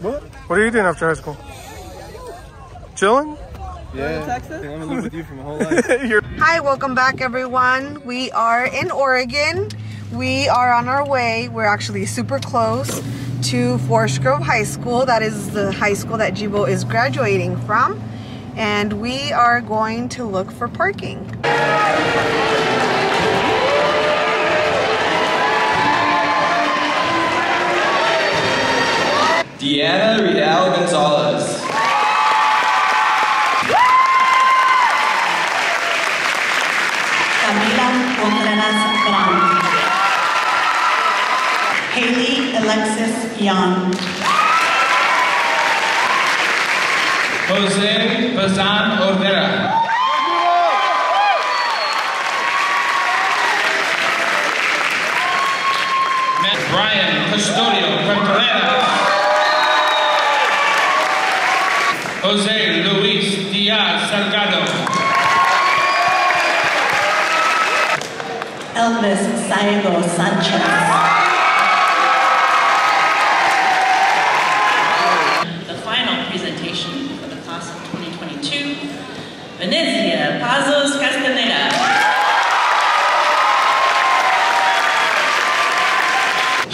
What? What are you doing after high school? Chilling? Yeah. Texas? I'm gonna live with you for my whole life. Hi, welcome back everyone. We are in Oregon. We are on our way. We're actually super close to Forest Grove High School. That is the high school that Jebo is graduating from. And we are going to look for parking. Deanna Real Gonzalez. Camila Contreras Brown. Haley Alexis Young. Jose Bazan Olvera. Matt Brian Custodio Contreras. Saigo Sanchez. The final presentation for the class of 2022, Venezia Pazos Castaneda.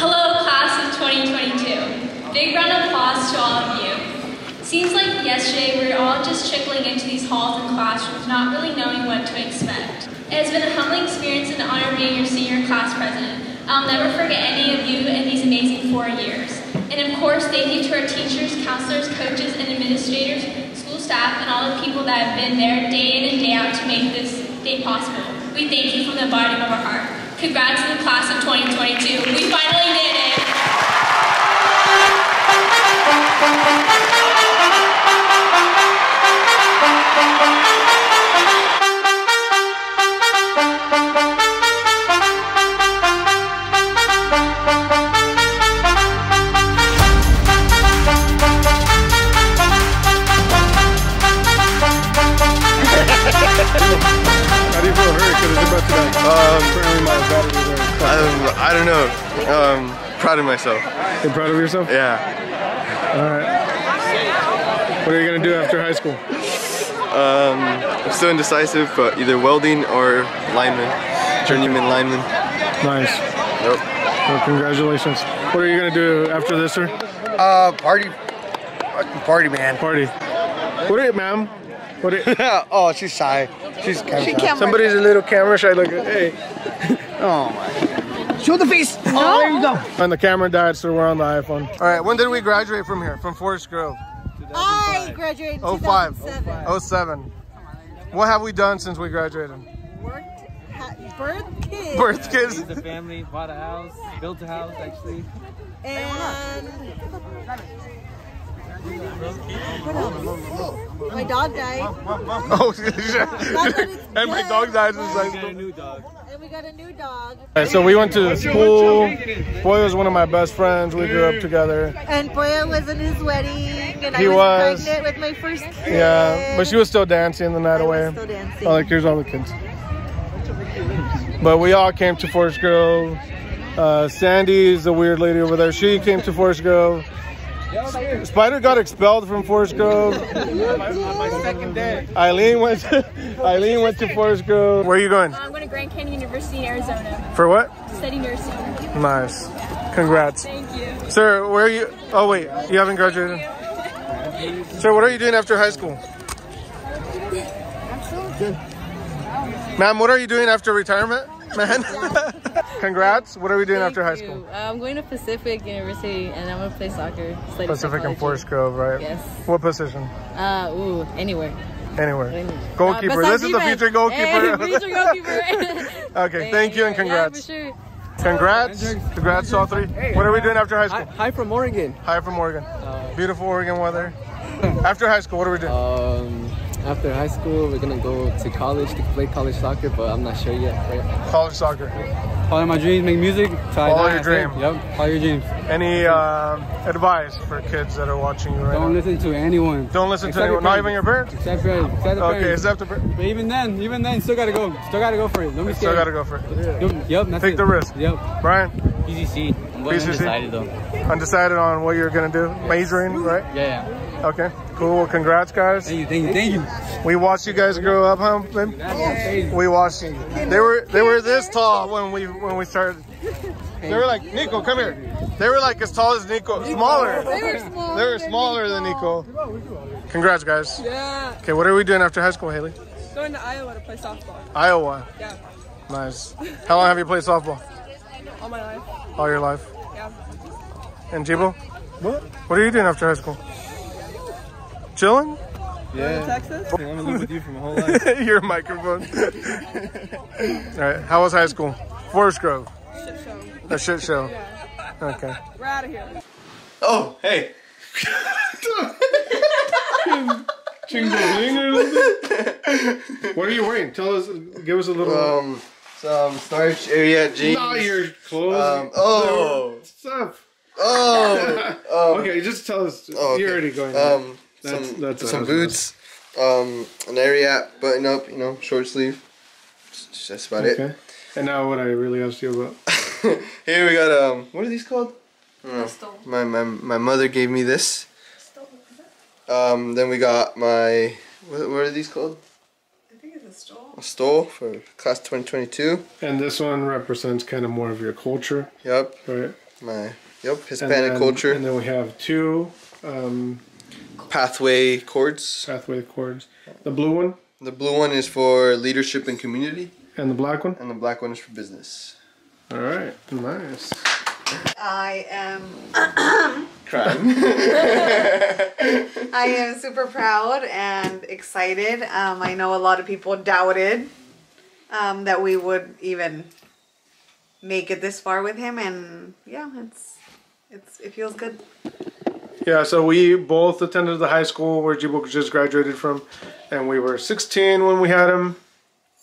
Hello, class of 2022. Big round of applause to all of you. Seems like yesterday we were all just trickling into these halls and classrooms, not really knowing what to expect. It has been a humbling experience and an honor being your senior class president. I'll never forget any of you in these amazing four years. And of course, thank you to our teachers, counselors, coaches, and administrators, school staff, and all the people that have been there day in and day out to make this day possible. We thank you from the bottom of our heart. Congrats to the class of 2022. We finally did it. Um, Apparently my batteries are I, I don't know. Um, proud of myself. You proud of yourself? Yeah. Alright. What are you gonna do after high school? Um, I'm still indecisive, but either welding or lineman, journeyman lineman. Nice. Nope. Well, congratulations. What are you gonna do after this, sir? Uh, party, fucking party, man. Party. What are you, ma'am? What are you, oh, she's shy. She's camera She shy. can't somebody's a little camera shy. Look at hey. Oh my. Show the face. Oh, there you go. And the camera died, so we're on the iPhone. All right. When did we graduate from here? From Forest Grove? I graduated in 05. 2007. 07. What have we done since we graduated? Worked, ha- birthed kids, Birth kids. The family bought a house, built a house actually. and my dog died, Oh shit. and my dog died since Got a new dog. and we got a new dog. Alright, so we went to school. Boy was one of my best friends. We grew up together. And Boya was in his wedding, and He I was, was. pregnant with my first kid. Yeah, but she was still dancing the night I away. still dancing. Oh, like here's all the kids. But we all came to Forest Grove. Uh, Sandy's the weird lady over there. She came to Forest Grove. Spider got expelled from Forest Grove. My second day. Eileen went. To, Eileen went to Forest Grove. Where are you going? I'm going to Grand Canyon University in Arizona For what? study nursing. Nice. Congrats, Thank you. sir. Where are you? Oh wait, you haven't graduated. Sir, what are you doing after high school? I'm still good. Ma'am, what are you doing after retirement, man? Congrats. What are we doing after high school? Uh, I'm going to Pacific University and I'm gonna play soccer. Study Pacific and psychology. Forest Grove, right? Yes. What position? Uh, ooh, anywhere. Anywhere. Anywhere. Goalkeeper. Uh, this is the future goalkeeper. Hey, future goalkeeper. okay, thank you and congrats. Yeah, for sure. Congrats. Congrats to all three. What are we doing after high school? hi from Oregon. Hi from Oregon. Beautiful Oregon weather. After high school, what are we doing? Um, after high school, we're gonna go to college to play college soccer, but I'm not sure yet. Right? College soccer. Follow my dreams, make music. Follow your dream. Yep, follow your dreams. Any um, advice for kids that are watching you right now? Don't now? listen to anyone. Don't listen to anyone, not even your parents? Except for, except the Okay, except the parents. But even then, even then, still gotta go. Still gotta go for it. Don't be Still gotta go for it. Yep, yep that's Take it. the risk. Yep. Brian, Easy C. I'm PCC? undecided though. Undecided on what you're gonna do? Majoring, right? Yeah, yeah. Okay, cool. Well, congrats, guys. Thank you, thank you, thank you. We watched you guys grow up, huh? babe? We watched. They were they were this tall when we when we started. They were like Nico, come here. They were like as tall as Nico, smaller. They were smaller They were than smaller than Nico. Congrats, guys. Yeah. Okay, what are we doing after high school, Haley? Going to Iowa to play softball. Iowa. Yeah. Nice. How long have you played softball? All my life. All your life. Yeah. And Jebo? What? What are you doing after high school? Chilling? Going to Texas? I want to live with you for my whole life. Your microphone. All right. How was high school? Forest Grove. Shit show. A shit show. Yeah. Okay. We're out of here. Oh, hey. What are you wearing? Tell us. Give us a little. Um, some starch area jeans. Not your clothes. Um, oh. Stuff. Oh. um, Okay, just tell us. Oh, okay. You're already going. Um, That's- some that's some boots, um, an area button up, you know, short sleeve. That's- That's about okay. And now what I really asked you about. it. Here we got um, what are these called? I. My my my mother gave me this. Um, then we got my what, what are these called? I think it's a stole. A stole for class 2022. And this one represents kind of more of your culture, Yep, right? my yep And Hispanic then- culture. And then we have two um, Pathway chords. pathway chords. The blue one The blue one is for leadership and community, and the black one. and the black one is for business. All right, nice. I am Crime. I am super proud and excited. Um, I know a lot of people doubted um, that we would even make it this far with him, and yeah, it's it's it feels good. Yeah, so we both attended the high school where Jebo just graduated from, and we were 16 when we had him,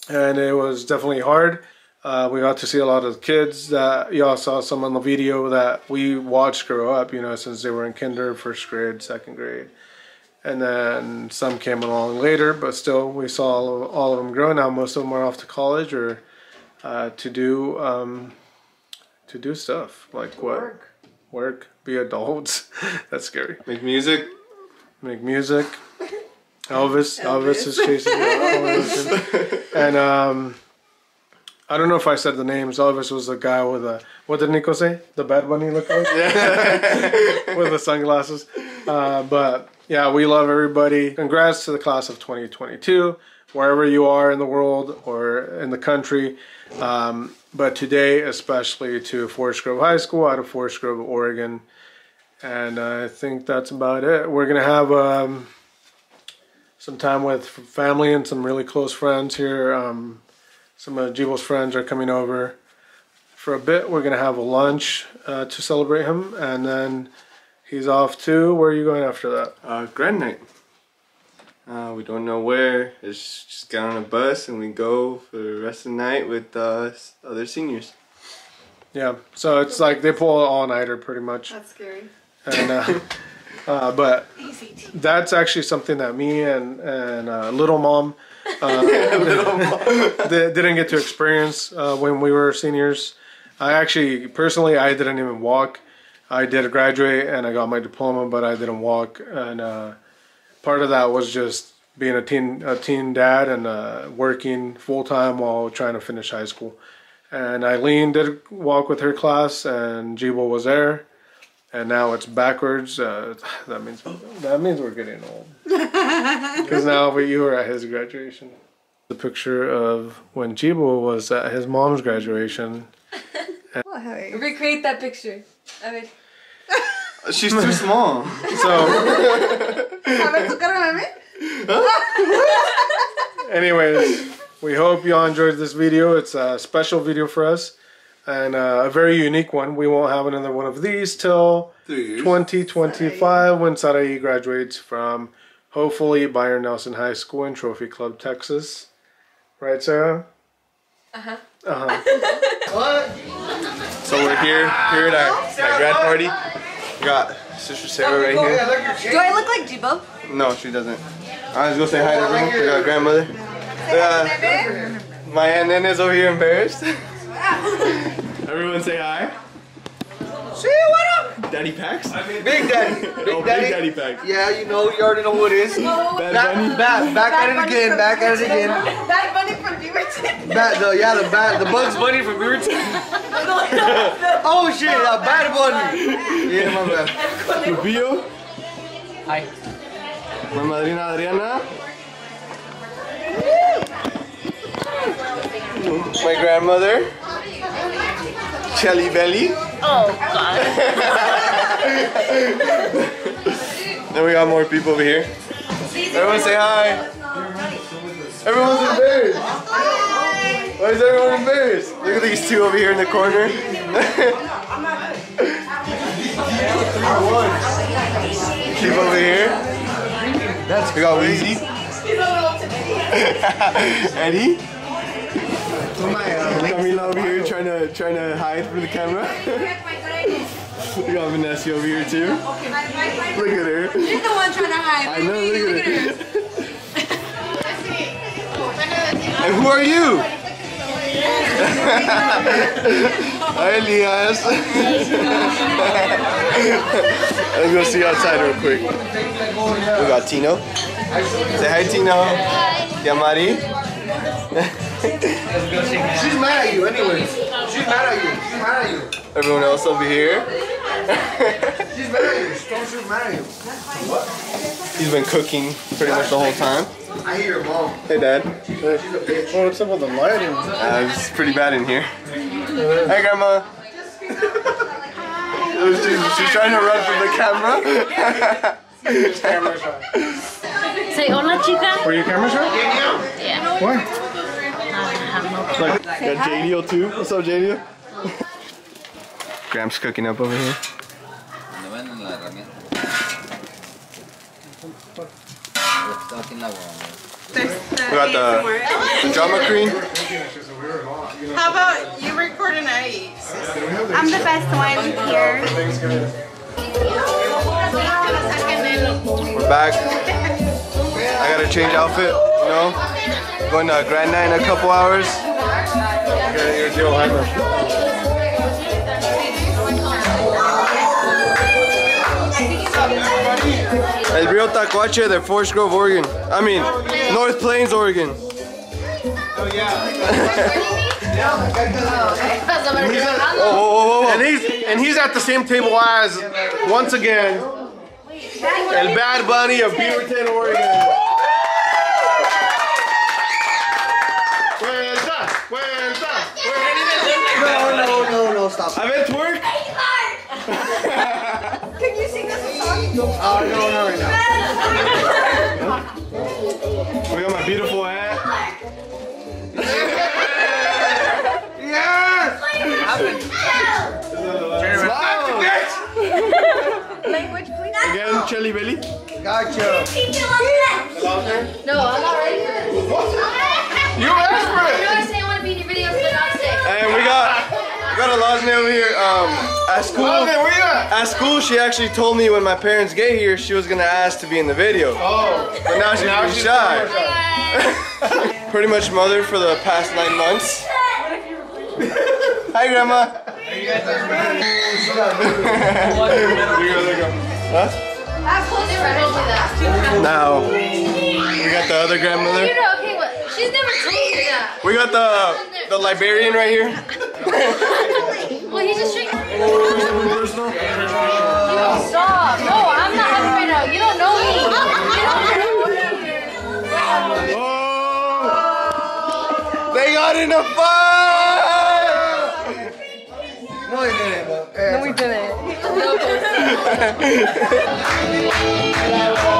and it was definitely hard. Uh, we got to see a lot of the kids that y'all saw some on the video that we watched grow up, you know, since they were in kinder, first grade, second grade. And then some came along later, but still we saw all of, all of them grow. Now most of them are off to college or uh, to do um, to do stuff like what Work. work, be adults. That's scary. Make music. Make music. Elvis, Elvis, Elvis. is chasing Elvis. and um, I don't know if I said the names. Elvis was the guy with the what did Nico say? The Bad Bunny look like with the sunglasses. Uh, but yeah, we love everybody. Congrats to the class of 2022, wherever you are in the world or in the country. Um, but today, especially to Forest Grove High School out of Forest Grove, Oregon. And I think that's about it. We're gonna have um, some time with family and some really close friends here. Um, some of Jebo's friends are coming over for a bit. We're gonna have a lunch uh, to celebrate him, and then he's off too. Where are you going after that? Uh, grad night. Uh, we don't know where. It's just get on a bus and we go for the rest of the night with uh, other seniors. Yeah, so it's like they pull an all-nighter pretty much. That's scary. and uh, uh, but that's actually something that me and and uh, little mom uh, di- didn't get to experience uh, when we were seniors. I actually personally I didn't even walk. I did graduate and I got my diploma, but I didn't walk. And uh, part of that was just being a teen a teen dad and uh, working full time while trying to finish high school. And Eileen did walk with her class, and Jebo was there and now it's backwards. Uh, that means that means we're getting old. Because now we, you were at his graduation. The picture of when Jebo was at his mom's graduation. Hey. Recreate that picture. I mean, She's too small. So, A ver, tu cara, anyways, we hope y'all enjoyed this video. It's a special video for us and uh, a very unique one. We won't have another one of these till Three years. 2025 when Sarai graduates from hopefully Byron Nelson High School in Trophy Club, Texas. Right, Sarah? uh-huh. Uh-huh. So we're here, here at our, my grad party. We got Sister Sarah right here. Do I look like Jebo? No, she doesn't. I was gonna say hi to everyone. We got grandmother. Yeah. My aunt Nene's over here embarrassed. Everyone say hi. See what up? Daddy Packs? Big Daddy. Big Oh, Daddy. Big Daddy Packs. Yeah, you know, you already know who it is. Bad back, Bunny? Back, back at it again, back at it again. Bad Bunny from Beaverton. Bad, the, yeah, the bad, the Bugs Bunny from Beaverton. oh shit, uh, Bad Bunny. Yeah, my bad. Lupillo. Hi. My madrina Adriana. My grandmother. Shelly Belly. Oh, God. Then we got more people over here. Everyone say hi. Everyone's embarrassed. Why is everyone embarrassed? Look at these two over here in the corner. Keep over here. That's we got Weezy. Eddie. Camila over here trying to trying to hide from the camera. we got Vanessa over here too. Look at her. You're the one trying to hide. I know, look at her. And who are you? Hi, Elias. Let's go see outside real quick. We got Tino. Say hi, Tino. Hi. Yamari. She's mad at you, anyways. She's mad at you. She's mad at you. Everyone else over here. She's mad at you. She's mad at you. He's been cooking pretty much the whole time. I hear your mom. Hey, Dad. She's a bitch. Oh, what's up with the lighting? Uh, it's pretty bad in here. Hey, Grandma. she's, she's trying to run from the camera. Say hola, chica. Were you camera shy? Yeah. Why? Like, got JDO too. What's up, JDO? Gramps cooking up over here. We got the, the drama queen. How about you record an eight? I'm the best one here. We're back. I gotta change outfit, you know? Going to Grand Night in a couple hours. El Rio Tacuache de Forest Grove, Oregon. I mean, North Plains, Oregon. Oh, And he's and he's at the same table as once again El Bad Bunny of Beaverton, Oregon. Vuelta, vuelta, No, no, no, no, stop. I meant twerk. Can you sing us a song? Oh, ah, no, no, right now. We got my beautiful hat. Yes! Language, please. Again, Shelly Belly. Gotcha. We got a Lajne over here. Um, at school, where you at? at school, she actually told me when my parents get here, she was gonna ask to be in the video. Oh, But now she's being shy. Pretty much mother for the past nine months. Hi, grandma. Huh? I'm close to right over that. Now we got the other grandmother. You know, okay. She's never told me that. We got the the librarian right here. Well, he's just drinking. You stop. No, I'm not happy right now. You don't know me. You don't know me. Oh! They got in a fight! No, he didn't, No, we didn't.